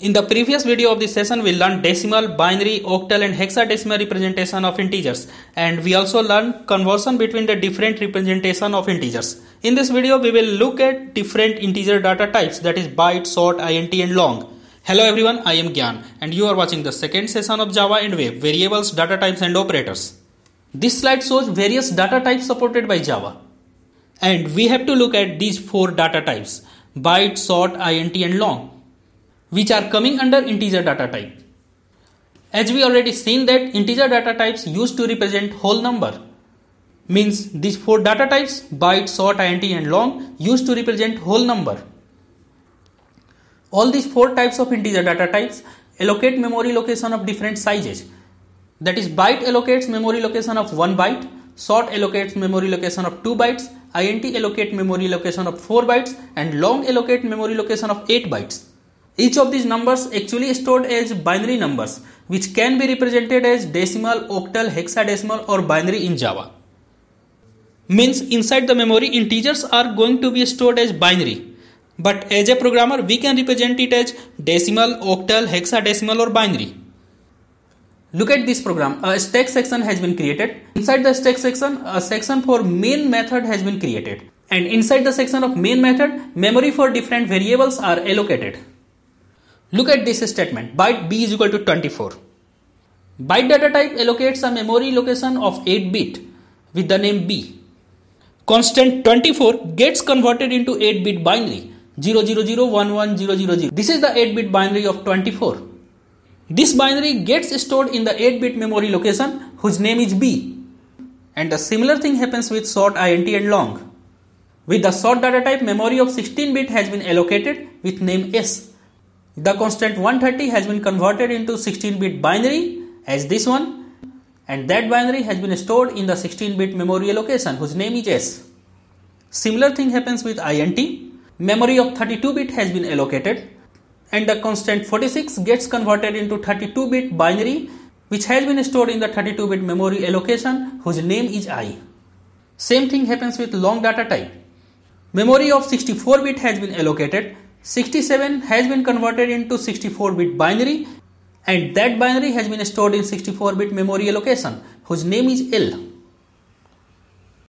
In the previous video of this session, we learned decimal, binary, octal and hexadecimal representation of integers and we also learned conversion between the different representation of integers. In this video, we will look at different integer data types that is byte, short, int and long. Hello everyone, I am Gyan and you are watching the second session of Java and Web, variables, data types and operators. This slide shows various data types supported by Java. And we have to look at these four data types, byte, short, int and long which are coming under integer data type. As we already seen that integer data types used to represent whole number means these four data types byte, short, int and long used to represent whole number. All these four types of integer data types allocate memory location of different sizes. That is byte allocates memory location of 1 byte, short allocates memory location of 2 bytes, int allocate memory location of 4 bytes and long allocate memory location of 8 bytes. Each of these numbers actually stored as binary numbers which can be represented as decimal, octal, hexadecimal or binary in Java. Means inside the memory integers are going to be stored as binary. But as a programmer we can represent it as decimal, octal, hexadecimal or binary. Look at this program. A stack section has been created. Inside the stack section, a section for main method has been created. And inside the section of main method, memory for different variables are allocated. Look at this statement byte b is equal to 24. Byte data type allocates a memory location of 8 bit with the name b. Constant 24 gets converted into 8 bit binary 00011000. This is the 8 bit binary of 24. This binary gets stored in the 8 bit memory location whose name is b. And the similar thing happens with short int and long. With the short data type memory of 16 bit has been allocated with name s the constant 130 has been converted into 16-bit binary as this one and that binary has been stored in the 16-bit memory allocation whose name is S. Similar thing happens with INT. Memory of 32-bit has been allocated and the constant 46 gets converted into 32-bit binary which has been stored in the 32-bit memory allocation whose name is I. Same thing happens with long data type. Memory of 64-bit has been allocated 67 has been converted into 64-bit binary and that binary has been stored in 64-bit memory allocation whose name is L.